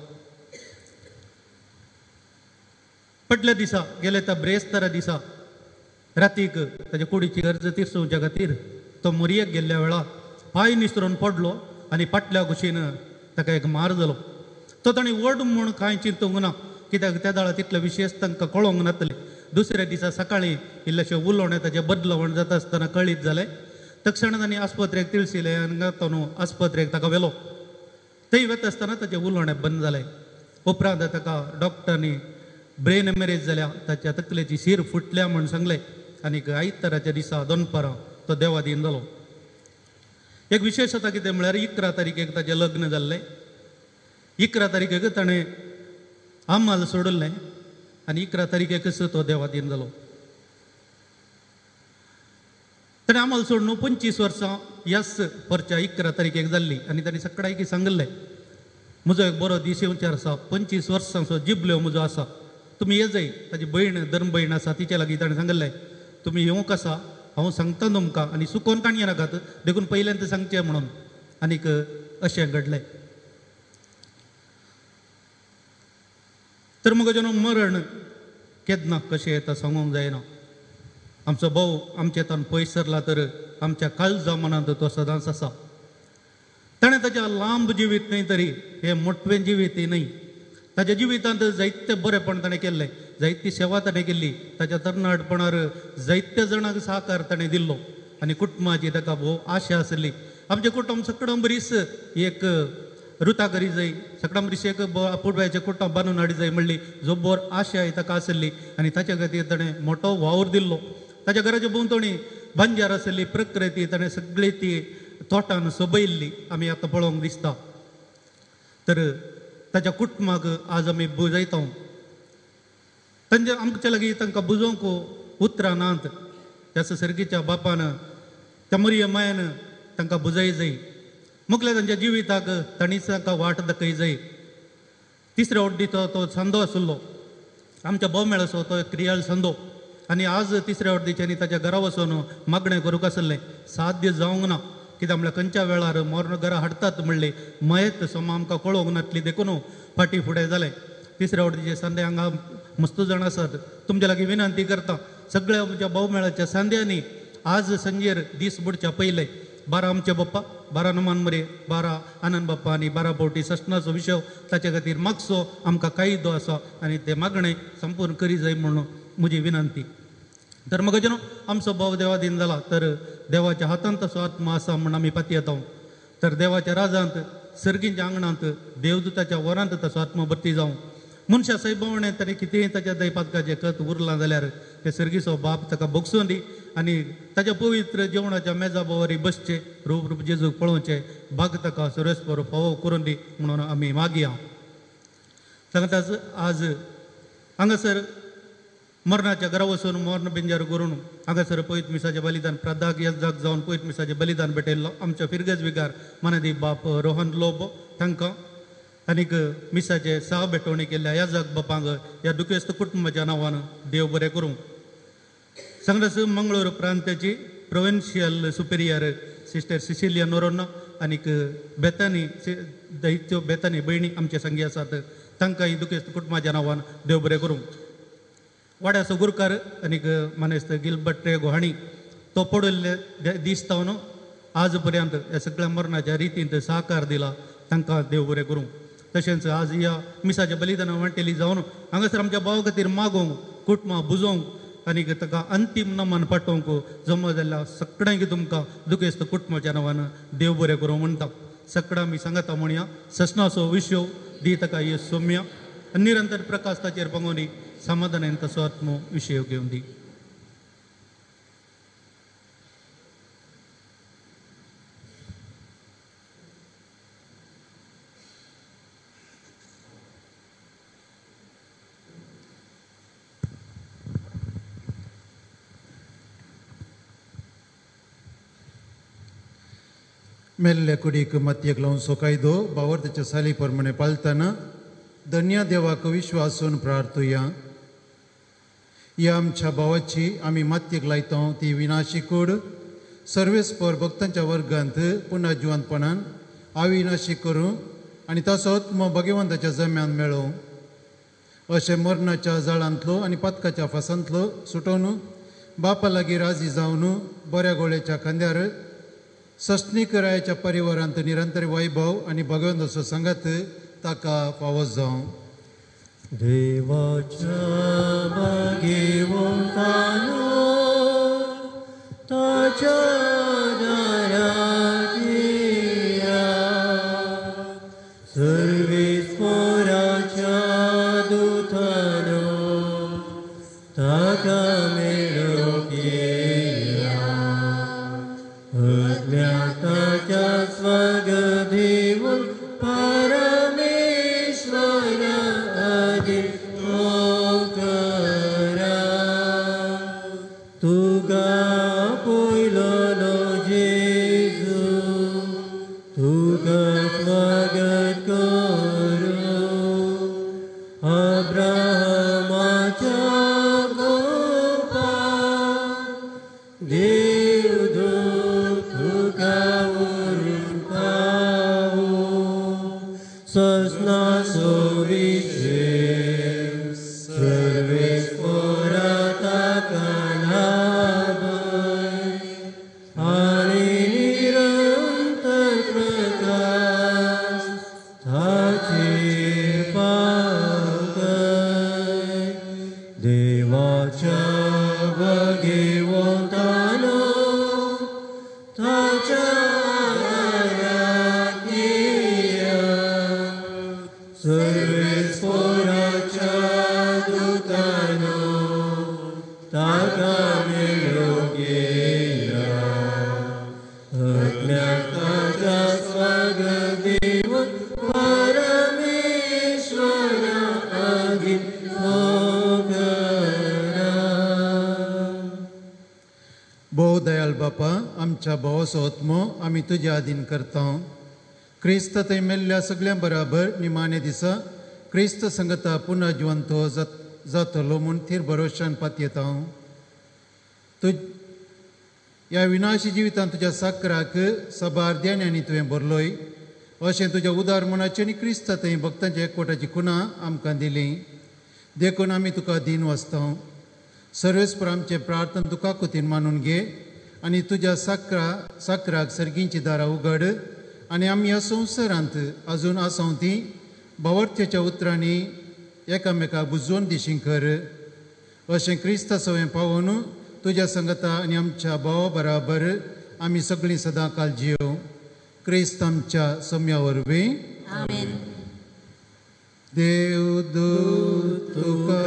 पटल्या दिसा गेले त्या ब्रेस्तारा दिसा. रातीक ताच्या कुडीची गरज तिरसोवच्या खातीर तो मोरयेक गेल्ल्या वेळार पांय निसरून पडलो आनी फाटल्या कुशीन ताका एक मार जालो. तो ताणें वड म्हूण कांय चिंतूंक ना कित्याक त्या दाळा तितले विशेस तांकां कळोंक नासले दुसऱ्या दिसा सकाळीं इल्लेशें उलोवणें ताचें बदलवण जाता आसतना कळीत जालें. तक्षण तांणी आस्पत्रेक तिळसिले आनी न्हू आस्पत्रेक ताका व्हेलो. थंय वता आसतना ताचें उलोवणें बंद जालें. उपरांत ताका डॉक्टरांनी ब्रेन एमेरेज जाल्या ताच्या तकलेची शीर फुटल्या म्हूण सांगलें. आनीक आयताराच्या दिसा दोनपारां तो देवादीन जालो एक विशेश जाता कितें म्हळ्यार इकरा तारीखेक ताचें लग्न जाल्लें। इकरा तारीखेक ताणें आमाल सोडलें आनी इकरा तारीखेकच तो देवादीन जालो ताणें आम्हाल सोडून पंचवीस वर्सां ह्याच परच्या इकरा तारीखेक जाल्ली आनी ताणें सकाळी सांगलें म्हजो एक बरो दीस येवचार आसा पंचवीस वर्सांचो जिबल्यो म्हजो आसा। तुमी ये जाय ताजी भयण धर्म भयण आसा तिच्या लागीं ताणें सांगलें तुमी येवंक आसा हांव सांगता तुमकां आनी चुकोवन काणये नाकात देखून पयल्यांत सांगचें म्हणून. आनीक अशें घडलें तर मग जेन्ना मरण केन्ना कशें येता सांगूंक जायना. आमचो भाऊ आमचे तान पयस सरला तर आमच्या काळजा मनांत तो सदांच आसा ताणें ताच्या लांब जिवीत न्हय तरी हे मोठवें जिवीत न्हय ताच्या जिवितांत जायते बरेपण ताणें केल्लें जायती सेवा ताणें केल्ली ताच्या तरणाटपणार जायत्या जाणांक सहकार ताणें दिल्लो. आनी कुटुंबाची ताका भोव आशा आसली आमचें कुटुंब सकडम बरीस एक रुता करी जाय सकडम बरीस एक पुडव्याचें कुटुंब बांदून हाडी जाय म्हणली जोबोर आशा ही ताका आसली आनी ताच्या खातीर ताणें मोठो वावर दिल्लो. ताच्या घराच्या भोंवतणी बंजार आसली प्रकृती ताणें सगळी ती तोटान सोबयल्ली आमी आतां पळोवंक दिसता. तर ताच्या कुटुंबाक आज आमी बुजयता तांचे आमच्या लागीं तांकां बुजोवंक उतरां नात. त्या सर्गीच्या बापान त्या मरिय मायन तांकां बुजय जाय मुखले तांच्या जिविताक तांणी तांकां वाट दाखय जाय तिसऱ्या वड्डीचो तो संदो आसलो आमच्या बोमेळ असो तो क्रियाळ संदो आनी आज तिसऱ्या वड्डीच्यांनी ताच्या घरा वचून मागणें करूंक आसलें साध्य जावंक ना. कित्याक म्हळ्यार खंयच्या वेळार मरण घरा हाडटात म्हणले मयत सम आमकां कळोवंक नातली देखून फाटीं फुडें जालें. तिसऱ्या वड्डीचे संदे हांगा मस्त जाण आसात तुमच्या लागीं विनंती करता सगळ्या आमच्या भोवमेळाच्या सांद्यांनी आज संजेर दीस बुडच्या पयले बारा आमचे बाप्पा बारा नमान मरे बारा आनंद बाप्पा आनी बारा पावटी सशनाचो विशय ताचे खातीर मागचो आमकां कायदो आसा आनी ते मागणें संपूर्ण करी जाय म्हणून म्हजी विनंती. तर मग जेन्ना आमचो भाव देवादीन जाला तर देवाच्या हातांत तसो आत्मा आसा म्हण आमी पातयेता तर देवाच्या राजांत सर्गींच्या आंगणांत देवदूताच्या वरांत तसो आत्मा भरती जावं मनशा सैभवणें ताणें कितेंय ताच्या दैपातकाचें कत उरलां जाल्यार ते सर्गीचो बाप ताका भोगसून दी आनी ताच्या पवित्र जेवणाच्या मेजा बोवारी बसचे रूप रूप जेजूक पळोवचे भाग ताका सुरेस्पर फावो करून दी म्हणून आमी मागया. सांगताच आज हांगासर मरणाच्या घरा वचून मरण बिंजार करून हांगासर पयत मिसाचें बलिदान प्रादाग यजदाक जावन पयत मिसाचें बलिदान भेटयल्लो आमच्या फिरगज विकार मानदी बाप रोहन लोब तांकां आनीक मिसाचे साह भेटवणी ह्या जाग बापांक ह्या दुखेस्त कुटुंबाच्या नांवान देव बरें करूं सांगतास मंगळूर प्रांताची provincial superior sister Cecilia Noronha आनीक बेतानी दैत्यो बेतानी भयणी आमचे संगी आसात तांकांय दुखेस्त कुटुंबाच्या नांवान देव बरें करूं वाड्या गुरकार आनीक मानेस्त गिलबट रेगो हांणी तो पडले दीस तावन आज पर्यंत ह्या सगळ्या मरणाच्या रितींत सहकार दिला. तांकां देव बरें करूं तशेंच आज ह्या मिसाच्या बलिदानां वांटेली जावन हांगासर आमच्या भावा खातीर मागोवंक कुटमां बुजोवंक आनी ताका अंतीम नमन पाठोवंक जमा जाल्ल्या सगळ्यांक तुमकां दुखेस्त कुटुंबाच्या नांवान देव बरें करूं म्हणटा. सगळां आमी सांगता म्हणया सस्नासो विशयो दी ताका हे सौम्य निरंतर प्रकाश ताचेर पंगोनी समाधानान तसो आत्मो विशय घेवन दी. मेल्ले कुडीक मत्येक लावन सोकायदो बावर्ताच्या साली प्रमाणे पाळतना धन्या देवाक विश्वासून प्रार्थुया या. आमच्या भावाची आमी मात्येक लायता ती विनाशी कूड सर्वेस्पर भक्तांच्या वर्गांत पुन्हा जिवंतपणान अविनाशी करूं आनी तसोच मग भगवंताच्या जम्यान मेळोवं अशें मरणाच्या जाळांतलो आनी पदकाच्या फासांतलो सुटोवन बापा लागीं राजी जावन बऱ्या गोळ्याच्या खांद्यार सस्नीकरायाच्या परिवारांत निरंतर वैभव आनी भगवंताचो संगत ताका फावो जावं. देवाच्या भाग्यवंतानो ताच्या तुज्या आधीन करता. क्रिस्त थंय मेल्ल्या सगळ्यां बराबर निमाणे दिसा क्रिस्त संगता पुन्हा जिवंत जात जातलो म्हूण थीर भरोशान पातयेता तुज ह्या विनाशी जिवितांत तुज्या साकराक सबार्द्यान आनी तुवें भरलोय. अशें तुज्या उदार मनाचें आनी क्रिस्त थंय भक्तांच्या एकवटाची खुणां आमकां दिली. देखून आमी तुका दीन वाचता. सर्वेस्पर आमचे प्रार्थना तुका कुतीन मानून घे. आनी तुज्या साकरा साकराक सर्गींची दारां उगड आनी आमी ह्या संवसारांत आजून आसाव ती भावर्तेच्या उतरांनी एकामेकाक बुजोवन दिशीं कर अशें क्रिस्त सवय पावोवन तुज्या संगता आनी आमच्या भावा बराबर आमी सगळीं सदां काल जियो क्रिस्त आमच्या सम्या वरवीं देव दूत तुका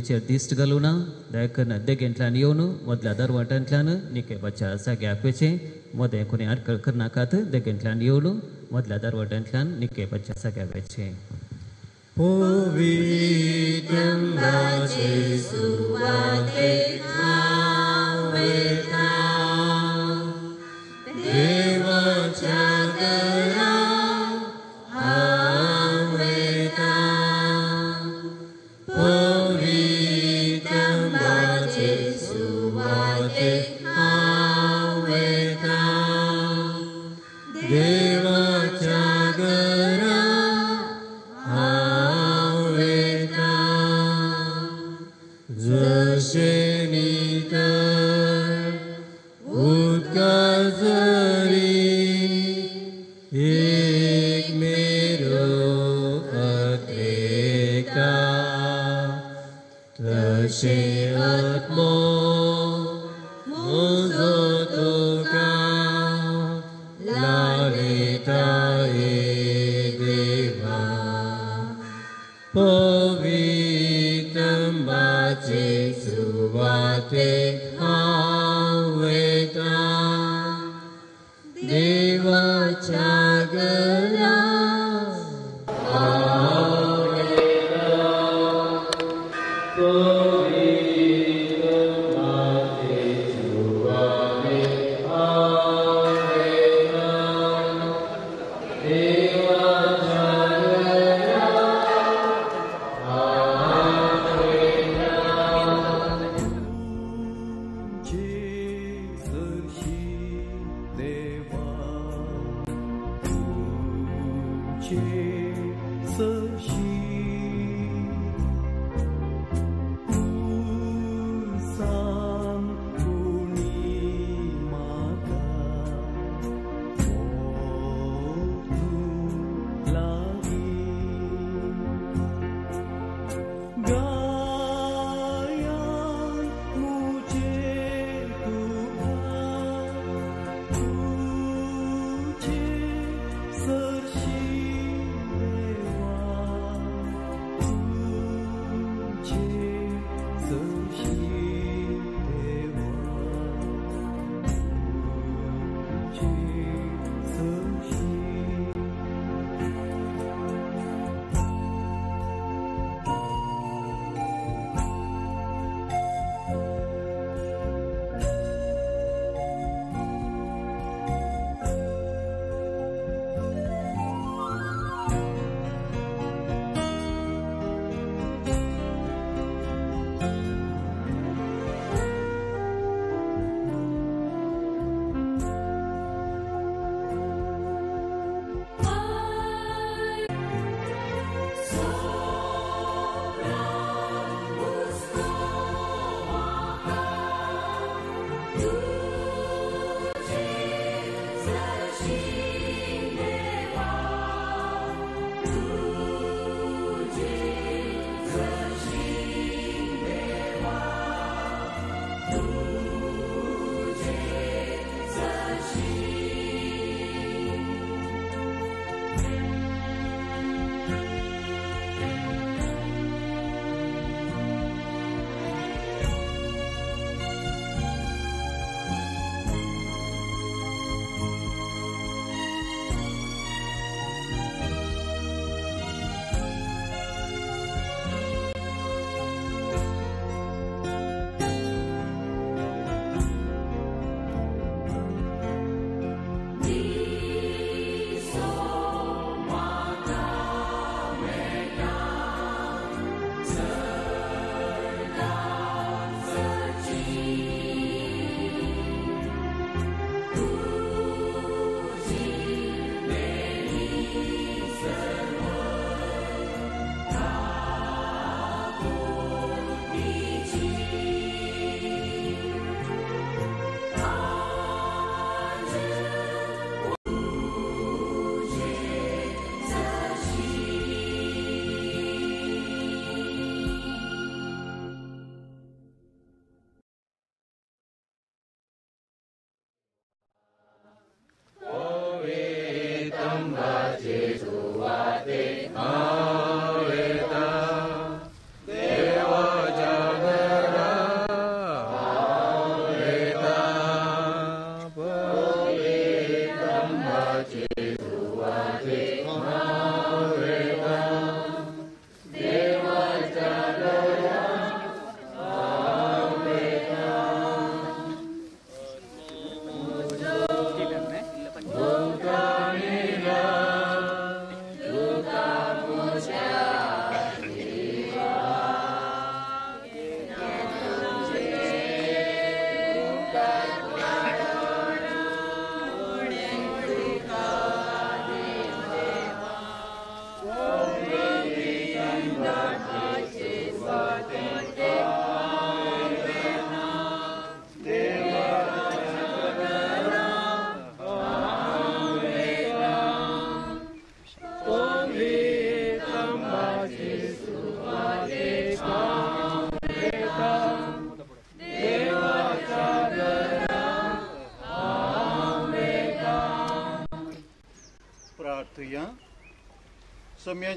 निर्जीव कुडीचेर दिश्ट घालूना दयकन देगेंतल्यान येवन मदल्या दरवटांतल्यान निके बच्चा जाग्याक वेचे मोदें कोणी आडकळ करनाकात देगेंतल्यान येवन मदल्या दरवटांतल्यान निके बच्चा जाग्याक वेचे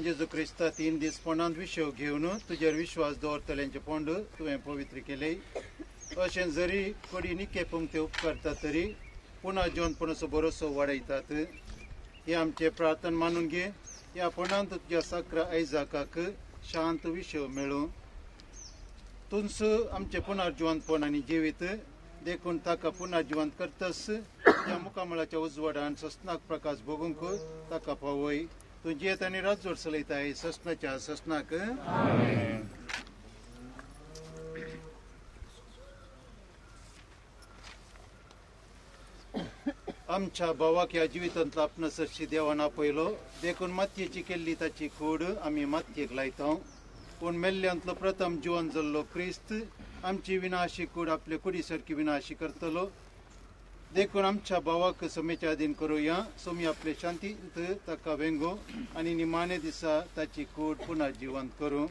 जेजू क्रिस्ता तीन दीस पोंडांत विशव घेवन तुजेर विश्वास दवरतल्यांचे पोंड तुवें पवित्र केले अशें जरी कोडी केपूंक ते उपकारता तरी पुन्हा जेवणपणाचो बरोसो वाडयतात हे आमचे प्रार्थना मानून घे ह्या पोंडांत तुज्या साकरा आयजाकाक शांत विशव मेळूं तुंस आमचे पुनर्जिवंतपण आनी जिवीत देखून ताका पुनर्जिवंत करतस त्या मुखामळाच्या उजवाडान सस्नाक प्रकाश भोगूंक ताका पावय तूं जियेत आनी राजवट चलयताय ससनाच्या ससनाक. आमच्या भावाक ह्या जिवितांतलो आपणसरशी देवान आपयलो देखून मातयेची केल्ली ताची कूड आमी मातयेक लायता. पूण मेल्ल्यांतलो प्रथम जिवन जल्लो क्रिस्त आमची विनाशी कूड आपले कुडी सारकी विनाशी करतलो. देखून आमच्या भावाक समेच्या अधीन करूया सोमी आपले शांतींत ताका वेंगो आनी निमाणे दिसा ताची कूड पुन्हा जिवंत करूं।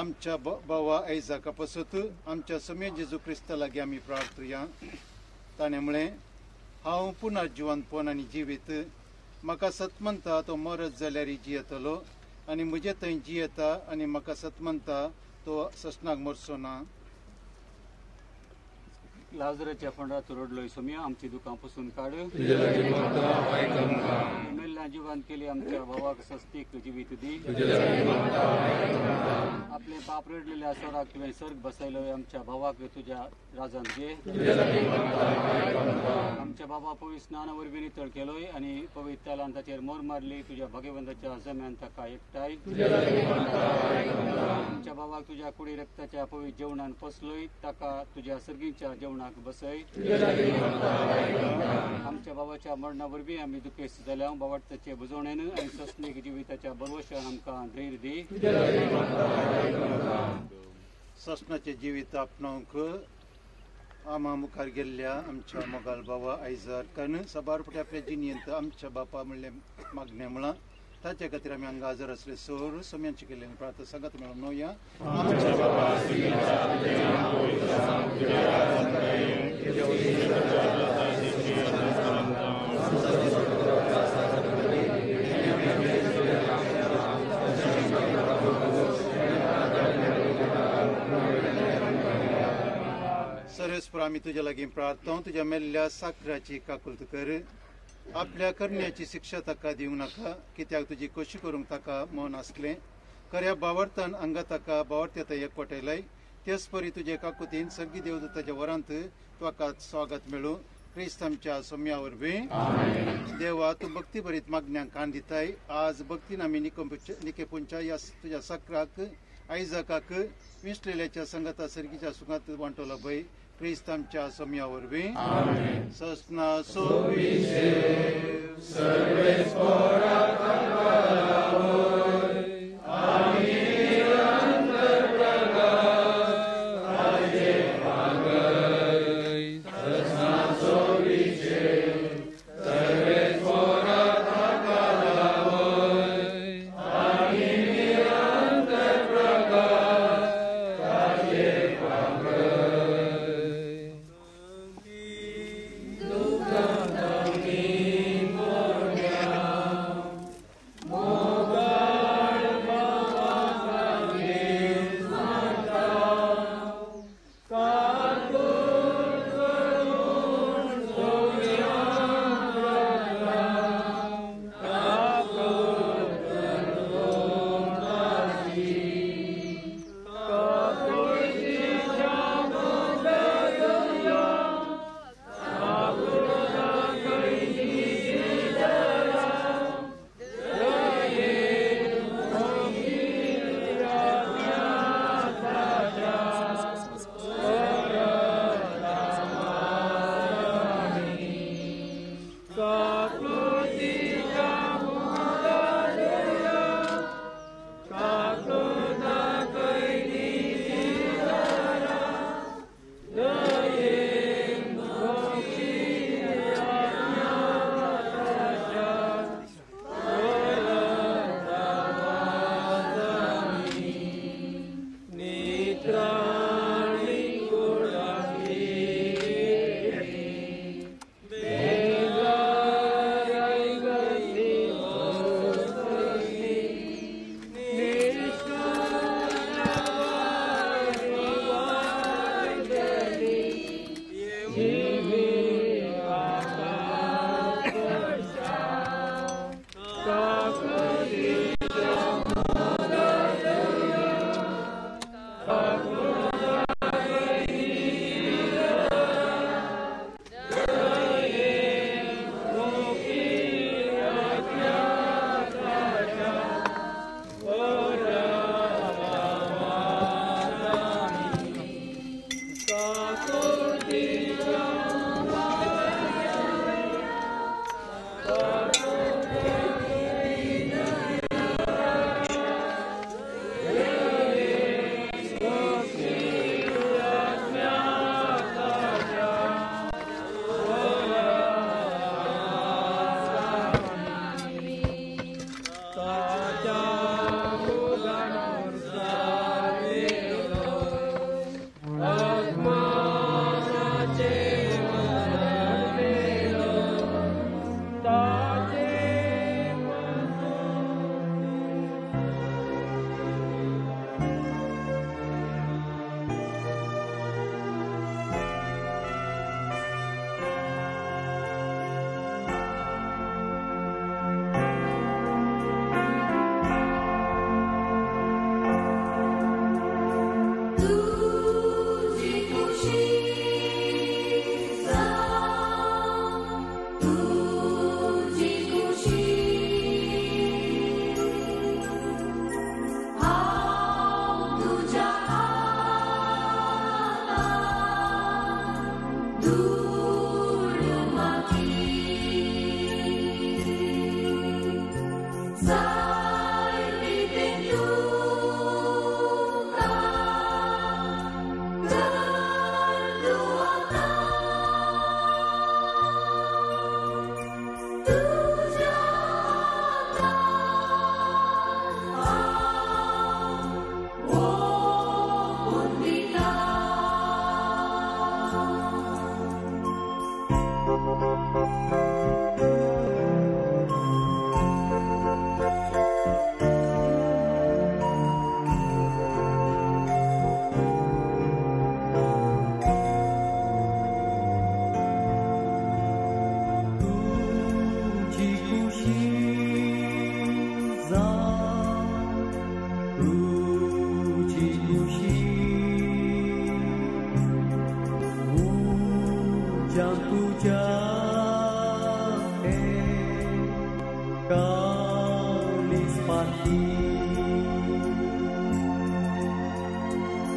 आमच्या भावा ऐजाका पसत आमच्या समे जेजू क्रिस्ता लागीं आमी प्रार्थुया ताणें म्हळें हांव पुन्हा जिवंतपण आनी जिवीत म्हाका सतमंता तो मरत जाल्यार जियेतलो आनी म्हजे थंय जियेता आनी म्हाका सतमंता तो ससनाक मरचो ना। लाजराच्या फंडात रोडलोय सोम्या आमची दुकान पसून काढ मेल्ल्या जीवन केली आमच्या भावाक सस्तीक जिवीत दी. आपले पाप रडलेल्या स्वराक तुवें सर्ग बसयलोय आमच्या भावाक तुझ्या राजांत घे. आमच्या बाबा पवी स्नानावर बी नितळ केलोय आनी पवित्र तेलान ताचेर मोर मारली तुझ्या भगवंताच्या जम्यान ताका एकटाय? आमच्या बाबाक तुझ्या कुडी रक्ताच्या पवी जेवणान पसलोय ताका तुझ्या सर्गीच्या जेवणाक बसय आमच्या बाबाच्या मरणा वरवीं आमी दुखेस्त जाल्या बाबा ताचे बुजवणेन आनी सस्नेक जिविताच्या बरवशान आमकां धैर्य दी. सस्नाचे जिवीत आपणावंक आमा मुखार गेल्ल्या आमच्या मोगाल बाबा आयजार कारण सबार फुडें आपल्या जिनियंत आमच्या बापा मागणें म्हूण म्हणा ताचे खातीर आमी हांगा हजर असले सोर समयांची केल्ले प्रार्थना सांगात मेळून नोया आमच्या बाबा सर्वेस्पर आमी तुज्या लागीं प्रार्थना तुज्या मेल्ल्या साखराची काकुलत कर आपल्या करण्याची शिक्षा ताका दिवं नाका. कित्याक तुजी कशी करूंक ताका मन आसलें? खऱ्या बावर्तान हांगा ताका बावर्त्या एकवटायलाय. तेच परी तुजे काकुतीन सगळी देवदूताच्या वरांत ताका स्वागत मेळूं. क्रिस्त आमच्या सोम्या वरवीं देवा तूं भक्ती भरीत मागण्यांक कान दिताय. आज भक्तीन आमी निकंपुच्या ह्या तुज्या साकराक आयजाकाक विस्ट्रेलियाच्या संगता सर्गीच्या सुखांत वांटोला पळय क्रिस्त आमच्या सोम्या वरवीं ससना सोवी.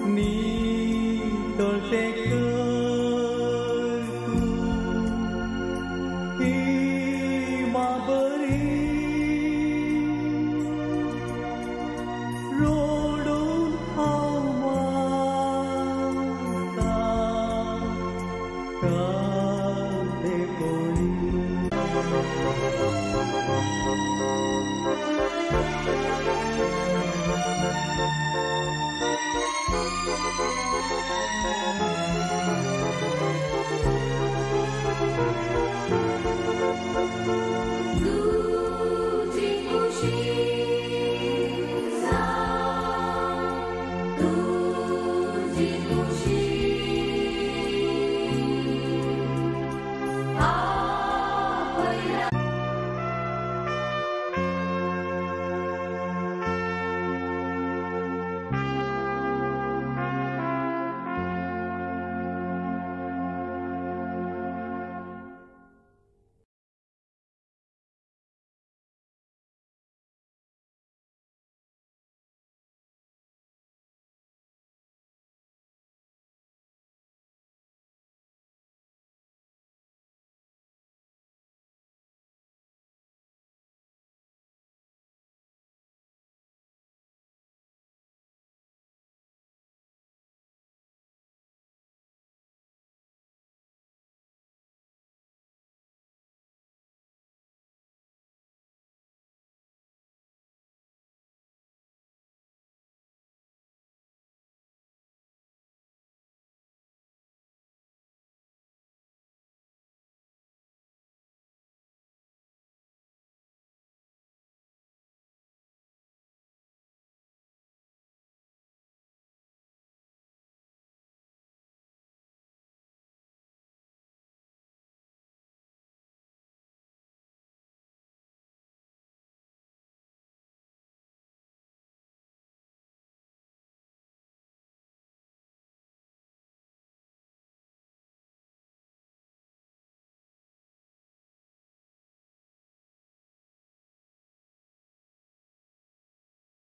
me don't take